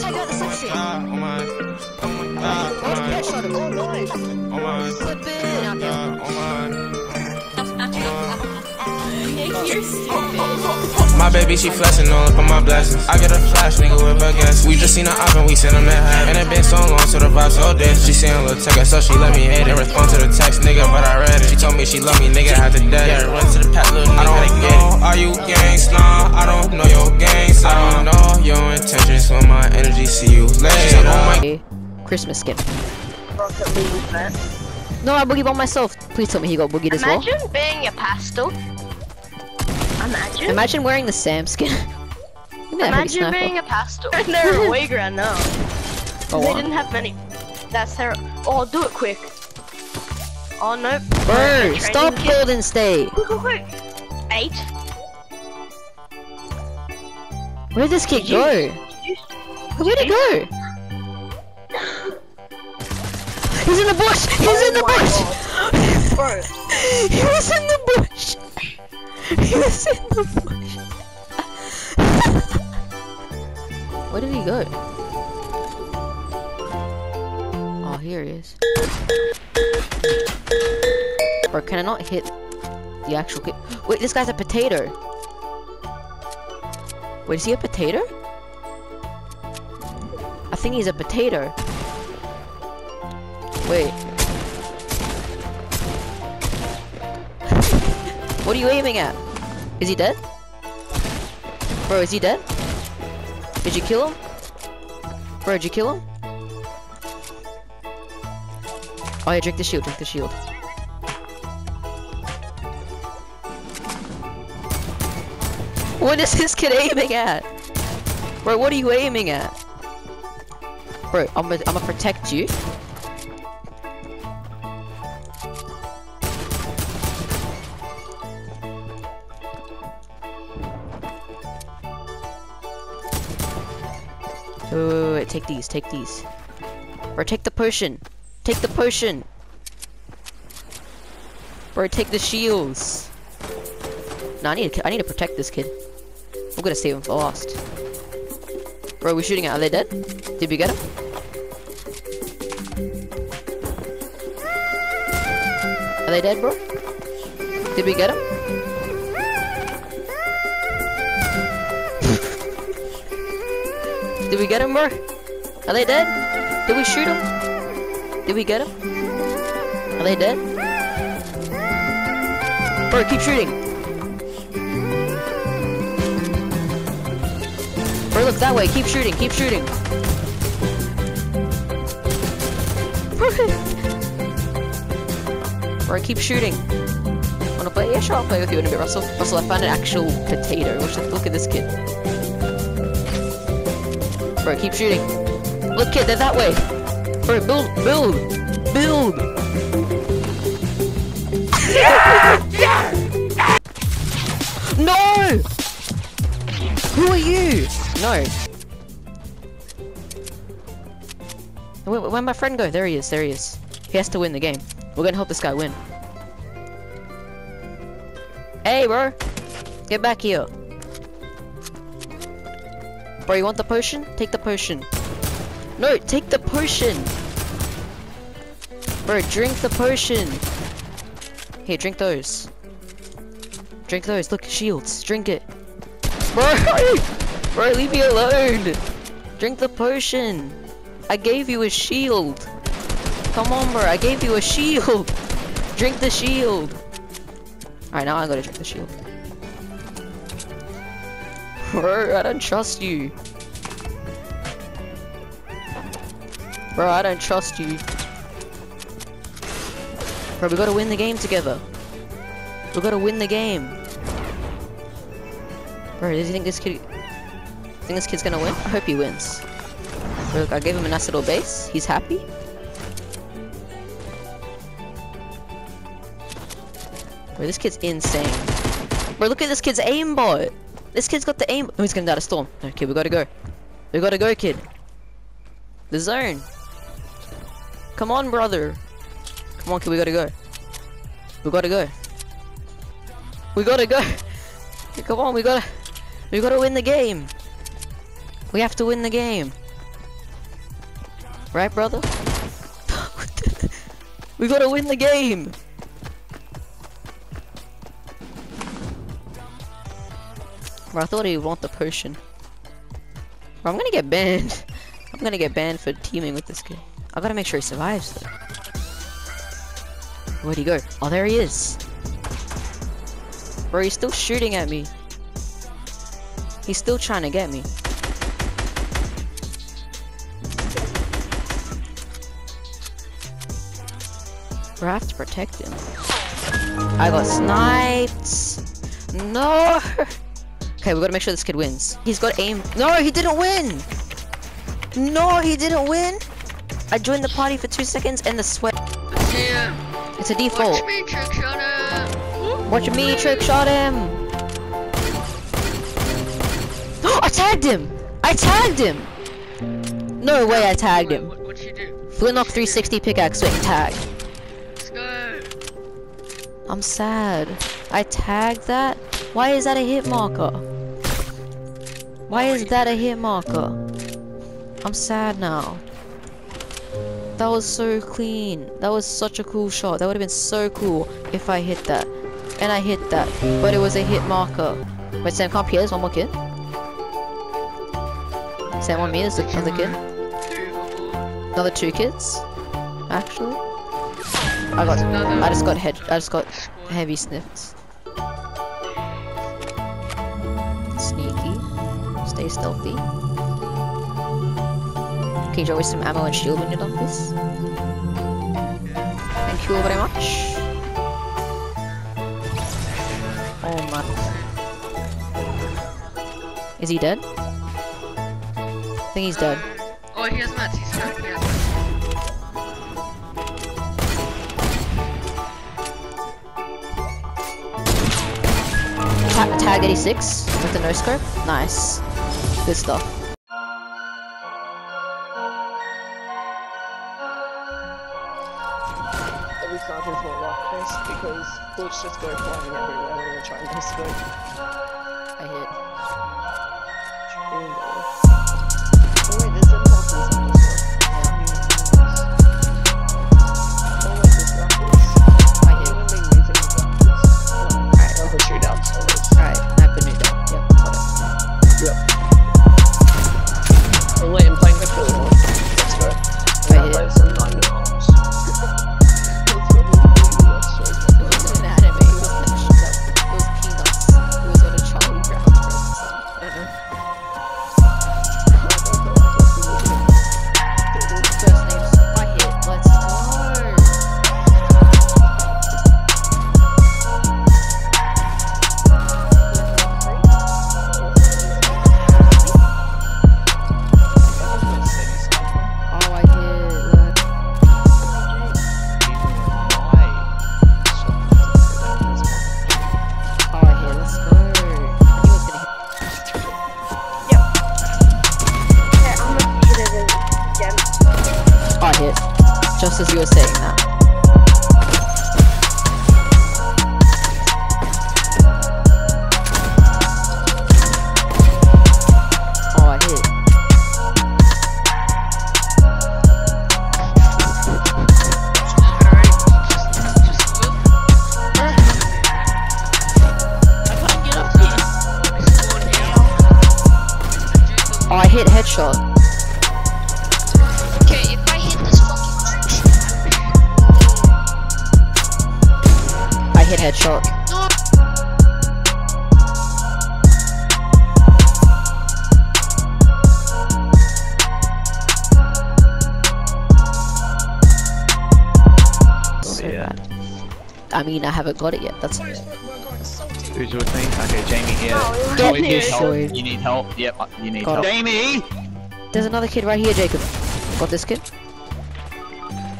That's how you got the section. God, ah, oh my, oh my God, oh Oh, my, headshot him. Oh, nice. oh my, Flip it. Out there. Oh my. You're stupid. My baby, she flexing all up on my blessings. I get a flash, nigga, with a guess. We just seen her up and we sent them that half. And it been so long, so the vibe so dead. She saying a little text, so she let me hit it. Respond She told me she love me, nigga, had to dead. Yeah, run to the pack, little nigga, I don't know, are you gangs? Nah, I don't know your gangs. I don't know your intentions, so my energy, see you later. Oh my Christmas skin. No, I boogie bomb myself. Please tell me he got boogie as well. Imagine being a pastel. Imagine. Imagine wearing the Sam skin. Give me that heavy Imagine being a pastel. They're away ground now. Oh, they what? didn't have many. That's her. Oh, do it quick. Oh no. Bro, stop kit. Golden State. Quick, quick, quick. Eight. Where did this kid go? you- Where'd he go? He's in the bush! He's in the Oh bush! Bro. he was in the bush! He was in the bush! Where did he go? Oh, here he is. Can I not hit the actual kid? Wait, this guy's a potato! Wait, is he a potato? I think he's a potato. Wait. what are you aiming at? Is he dead? Bro, is he dead? Did you kill him? Bro, did you kill him? Oh yeah, drink the shield, drink the shield. What is this kid aiming at? Bro, what are you aiming at? Bro, I'm gonna I'm gonna protect you. Wait, wait, wait, take these, take these. Bro, take the potion. Take the potion. Bro, take the shields. No, I need to, I need to protect this kid. We're gonna save him for last. Bro, we're shooting at. Are they dead? Did we get him? Are they dead, bro? Did we get him? Did we get him, bro? Are they dead? Did we shoot him? Did we get him? Are they dead? Bro, keep shooting. Look that way. Keep shooting. Keep shooting. Bro, keep shooting. Wanna play? Yeah, sure, I'll play with you in a bit, Russell. Russell, I found an actual potato. Look at this kid. Bro, keep shooting. Look, kid, they're that way. Bro, build, build, build. no! Who are you? No. Where, where'd my friend go? There he is, there he is. He has to win the game. We're gonna help this guy win. Hey, bro! Get back here. Bro, you want the potion? Take the potion. No, take the potion! Bro, drink the potion! Here, drink those. Drink those. Look, shields. Drink it. Bro! Bro, leave me alone! Drink the potion! I gave you a shield! Come on, bro, I gave you a shield! Drink the shield! Alright, now I gotta drink the shield. Bro, I don't trust you. Bro, I don't trust you. Bro, we gotta win the game together. We gotta win the game. Bro, does he think this kid... Think this kid's gonna win? I hope he wins. Look, I gave him a nice little base. He's happy. Bro, this kid's insane. Bro, look at this kid's aimbot. This kid's got the aim. Oh, he's gonna die to storm. Okay, we gotta go. We gotta go, kid. The zone. Come on, brother. Come on, kid, we gotta go. We gotta go. We gotta go. Come on, we gotta. We gotta win the game. We have to win the game. Right, brother? we gotta win the game! Bro, I thought he'd want the potion. Bro, I'm gonna get banned. I'm gonna get banned for teaming with this guy. I gotta make sure he survives though. Where'd he go? Oh, there he is. Bro, he's still shooting at me. He's still trying to get me. I have to protect him. I got sniped. No. Okay, we gotta make sure this kid wins. He's got aim. No, he didn't win. No, he didn't win. I joined the party for two seconds and the sweat. Yeah. It's a default. Watch me trick shot him. Watch me trick shot him. I tagged him. I tagged him. No way, I tagged him. What, what'd you do? Flintlock 360 pickaxe swing tag. I'm sad. I tagged that. Why is that a hit marker? Why is that a hit marker? I'm sad now. That was so clean. That was such a cool shot. That would have been so cool if I hit that. And I hit that. But it was a hit marker. Wait, Sam, come up here. There's one more kid. Sam, on me. There's another kid. Another two kids. Actually. I got. I just got head. I just got heavy sniffs. Sneaky. Stay stealthy. Can you drop me some ammo and shield when you're done this? Thank you very much. Oh my. Is he dead? I think he's dead. Oh, he has mats. He's. He has mats. Tag 86 with the no scope. Nice. Good stuff. Every sergeant's will lock this because bullets just go flying everywhere when you're trying to scope. I hit. Just as you were saying that. I hit headshot. bad. I mean, I haven't got it yet. That's It. Who's with me? Okay, Jamie here. Oh, Get you need here. help. Destroyed. You need help. Yep, you need Got help. Jamie! There's another kid right here, Jacob. Got this kid?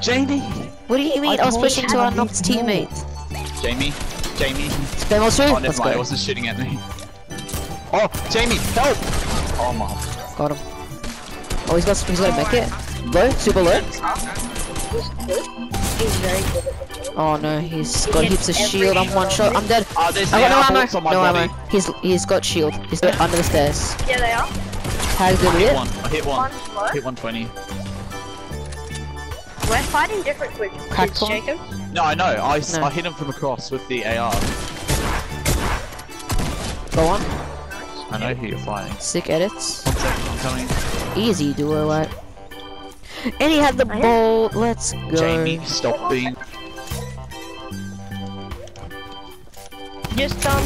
Jamie! What do you mean? I, I was pushing to I our need knocked help. teammate. Jamie! Jamie! Spam all through. Oh, Let's never mind. I go. wasn't shooting at me. Oh, Jamie, help! Oh my. Got him. Oh, he's got he's got a mech it. Low, super low. He's very good at this. Oh no, he's got heaps of shield. I'm one shot. I'm dead. Oh, there's I got no ammo. No body. ammo. He's he's got shield. He's under the stairs. Yeah, they are. Tags I over hit one. I hit one. One's low. I hit 120. we're fighting different with Crack with bomb? Jacob. No, I know. I, s- No. I hit him from across with the AR. Go on. I know who you're fighting. Sick edits. One second, I'm coming. Easy duo, right? And he had the I- ball. Let's go. Jamie, stop being. Just um,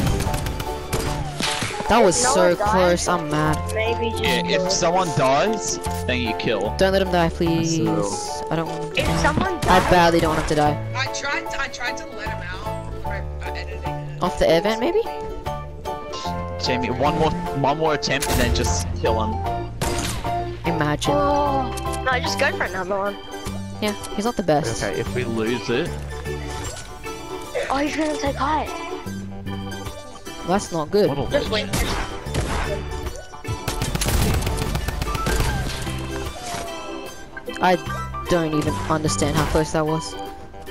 That was No so one died. close. I'm mad. maybe just. Yeah, if someone dies, then you kill. Don't let him die, please. So- I don't want him to If die. someone I dies, badly don't want him to die. I tried. I tried to let him out by, by editing it. Off the air vent, maybe? Jamie, one more, one more attempt, and then just kill him. Imagine. oh, no, just go for another one. Yeah, he's not the best. Okay, if we lose it, Oh, he's gonna take height. That's not good. Just wait. I don't even understand how close that was.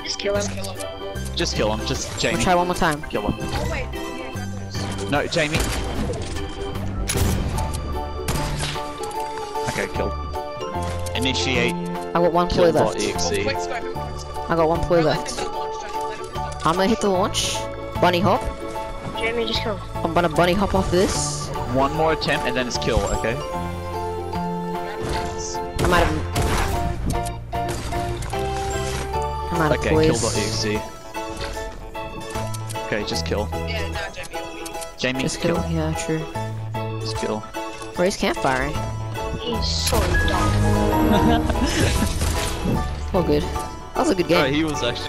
Just kill him. Just kill him. Just kill him. Just We'll try one more time. Kill him. Oh wait. Yeah, I got this. No, Jamie. Okay, kill. Initiate I got one ploy left. kill.exe. Quick scope him. Quick scope. I got one ploy Don't let him left. hit the launch, don't let him hit the- I'm gonna hit the launch. Bunny hop. Jamie, just kill. I'm gonna bunny hop off this. One more attempt, and then it's kill. Okay. I'm out of. I'm out of Okay, poise. kill.exe. Okay, just kill. Yeah, no, Jamie, it'll be. Jamie, Just kill. Yeah, true. Just kill. Where campfire? He's so dumb. All good. That was a good game. he was actually.